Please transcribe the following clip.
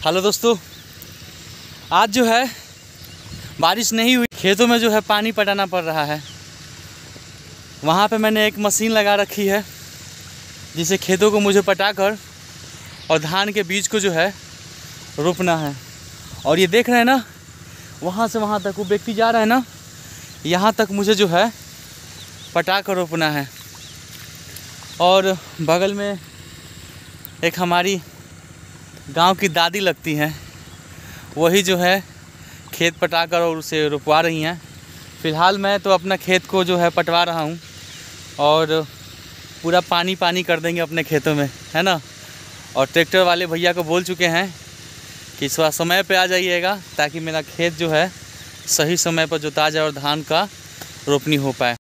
Hello दोस्तों, आज जो है बारिश नहीं हुई। खेतों में जो है पानी पटाना पड़ रहा है। वहाँ पे मैंने एक मशीन लगा रखी है, जिसे खेतों को मुझे पटाकर और धान के बीज को जो है रोपना है। और ये देख रहे हैं ना, वहाँ से वहाँ तक, वो व्यक्ति जा रहा है ना, यहाँ तक मुझे जो है पटा कर रोपना है। और बगल में एक हमारी गाँव की दादी लगती हैं। वही जो है खेत पटा कर और उसे रोपवा रही हैं। फ़िलहाल मैं तो अपना खेत को जो है पटवा रहा हूँ और पूरा पानी पानी कर देंगे अपने खेतों में, है ना? और ट्रैक्टर वाले भैया को बोल चुके हैं कि बार समय पे आ जाइएगा ताकि मेरा खेत जो है सही समय पर जोता जाए और धान का रोपनी हो पाए।